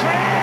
Trail